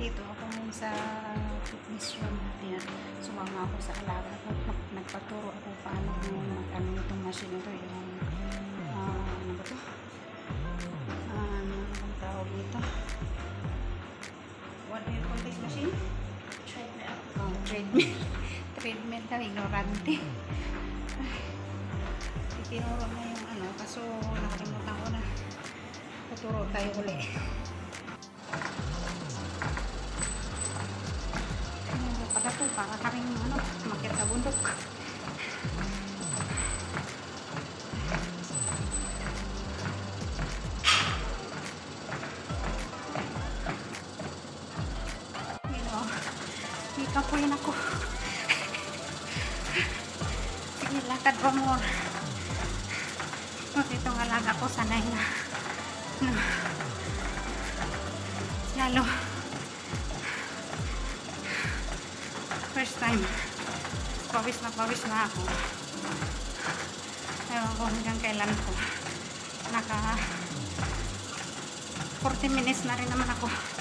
Dito ako ngayon sa fitness room. Ayan. Sumama ako sa alaga ko. Nag- Nagpaturo ako paano mag ano itong machine ito. Yung, ah, ano ba ito? Ah, ano ang tawag dito? What do you call this machine? Treadmill. Oh, treadmill. treadmill daw, ignorante. Itinuro na yung ano, kaso nakalimutan ko na. Tuturo tayo uli. Pala to, para kaming ano, makit sa bundok. You know, Ika po yun ako. Sige, lakad pa more. Pag itong alaga ko, sanay na. Lalo. First time. Pawis na pawis na ako. Ewan ko hanggang kailan ko. Naka 40 minutes na rin naman ako.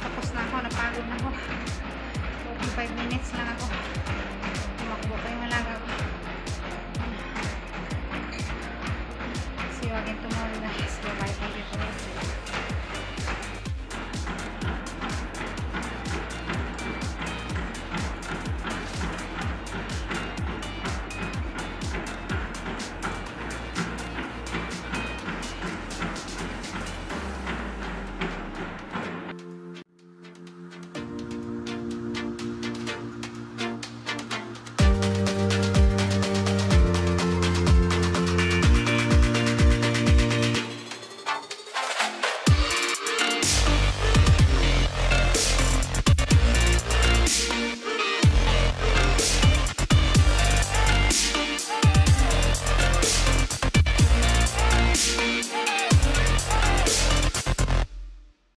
Tapos na ako, napagod na ako. 45 minutes lang ako. Tumakbo kayo malaga ako. See you again tomorrow guys. Bye-bye.